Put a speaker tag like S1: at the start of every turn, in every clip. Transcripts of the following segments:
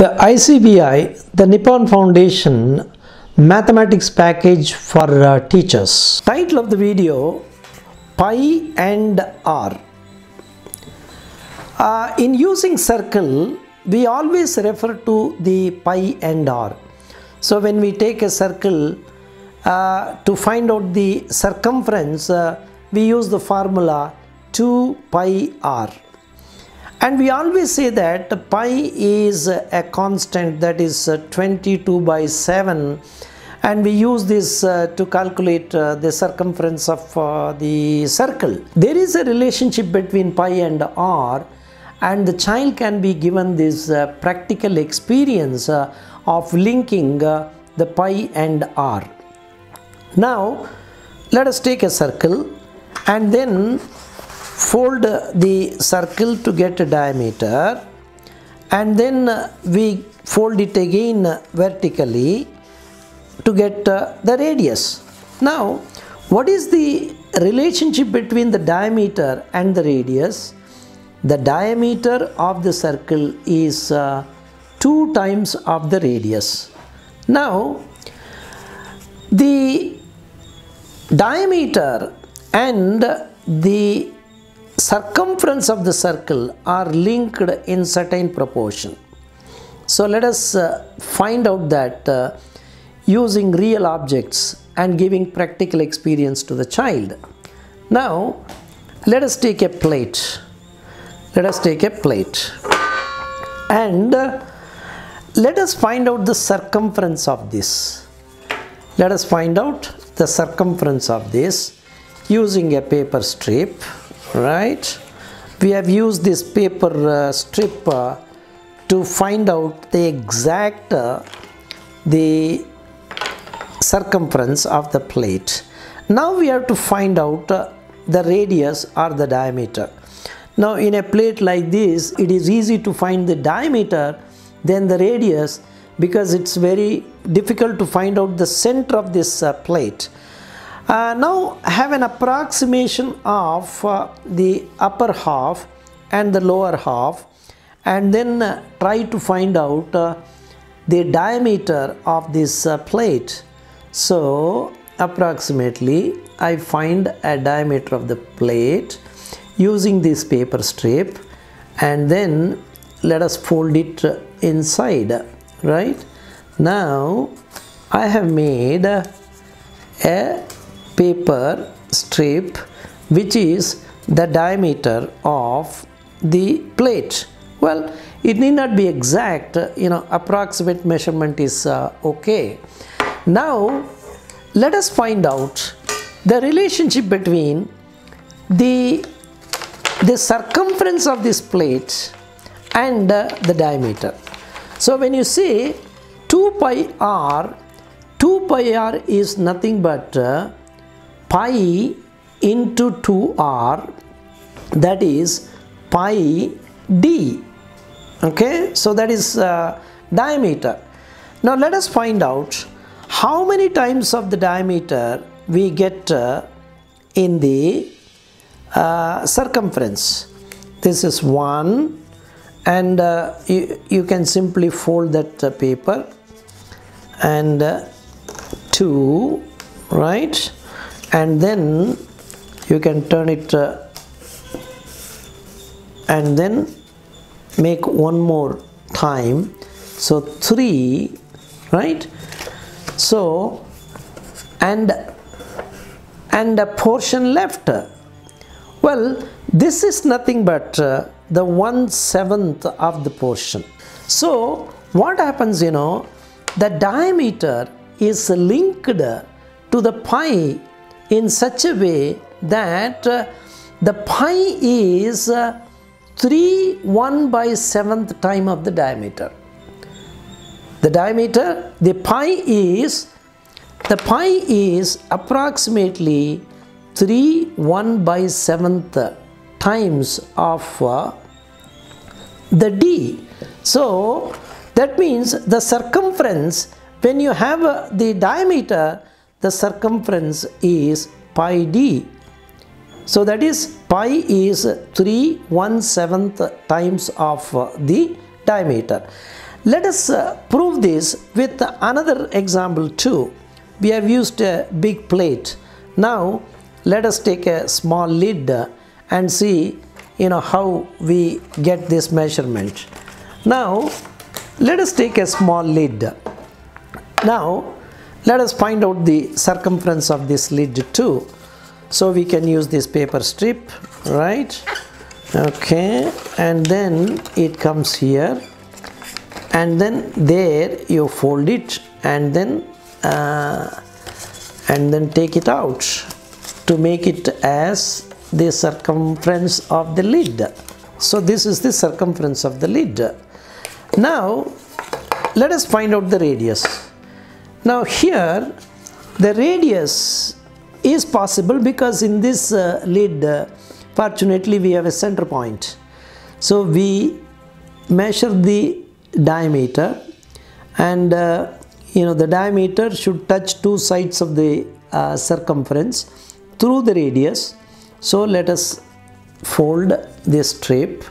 S1: The ICEVI, the Nippon Foundation Mathematics Package for uh, Teachers. Title of the video Pi and R. Uh, in using circle, we always refer to the pi and r. So when we take a circle uh, to find out the circumference, uh, we use the formula 2 pi r. And we always say that pi is a constant that is 22 by 7 and we use this uh, to calculate uh, the circumference of uh, the circle. There is a relationship between pi and r and the child can be given this uh, practical experience uh, of linking uh, the pi and r. Now let us take a circle and then fold the circle to get a diameter and then we fold it again vertically to get the radius. Now what is the relationship between the diameter and the radius? the diameter of the circle is uh, 2 times of the radius. Now, the diameter and the circumference of the circle are linked in certain proportion. So, let us uh, find out that uh, using real objects and giving practical experience to the child. Now, let us take a plate let us take a plate and uh, let us find out the circumference of this let us find out the circumference of this using a paper strip right? We have used this paper uh, strip uh, to find out the exact uh, the circumference of the plate. Now we have to find out uh, the radius or the diameter. Now in a plate like this, it is easy to find the diameter than the radius because it's very difficult to find out the center of this uh, plate. Uh, now have an approximation of uh, the upper half and the lower half and then uh, try to find out uh, the diameter of this uh, plate. So approximately I find a diameter of the plate using this paper strip and then let us fold it inside right now I have made a paper strip which is the diameter of the plate well it need not be exact you know approximate measurement is uh, okay now let us find out the relationship between the the circumference of this plate and uh, the diameter. So when you say 2 pi r, 2 pi r is nothing but uh, pi into 2r that is pi d. Okay, so that is uh, diameter. Now let us find out how many times of the diameter we get uh, in the uh, circumference this is one and uh, you, you can simply fold that uh, paper and uh, two right and then you can turn it uh, and then make one more time. So three right? So and and a portion left. Well, this is nothing but uh, the one seventh of the portion. So, what happens, you know, the diameter is linked to the pi in such a way that uh, the pi is uh, 3 1 by 7th time of the diameter. The diameter, the pi is, the pi is approximately 3 1 by 7th times of uh, the d. So that means the circumference when you have uh, the diameter the circumference is pi d. So that is pi is 3 1 7th times of the diameter. Let us uh, prove this with another example too. We have used a big plate. Now let us take a small lid and see you know how we get this measurement. Now let us take a small lid. Now let us find out the circumference of this lid too. So we can use this paper strip, right? Okay, and then it comes here and then there you fold it and then uh, and then take it out to make it as the circumference of the lid so this is the circumference of the lid now let us find out the radius now here the radius is possible because in this uh, lid uh, fortunately we have a center point. So we measure the diameter and uh, you know the diameter should touch two sides of the uh, circumference through the radius. So let us fold this strip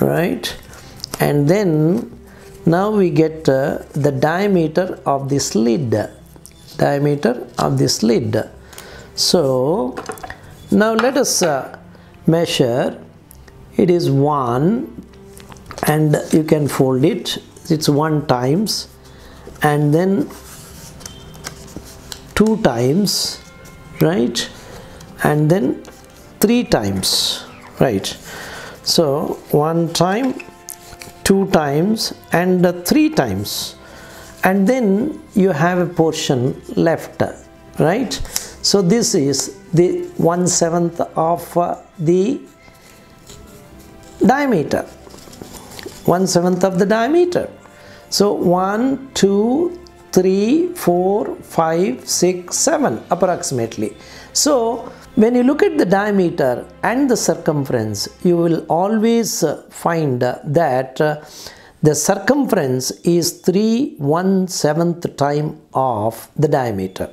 S1: right? And then now we get uh, the diameter of this lid. Diameter of this lid. So now let us uh, measure. It is 1 and you can fold it. It's one times and then two times right? And then three times right? So one time two times and three times. And then you have a portion left right? So this is the one seventh of uh, the diameter. One seventh of the diameter. So 1, 2, 3, 4, 5, 6, 7 approximately. So when you look at the diameter and the circumference, you will always uh, find that uh, the circumference is 3 1 7th time of the diameter.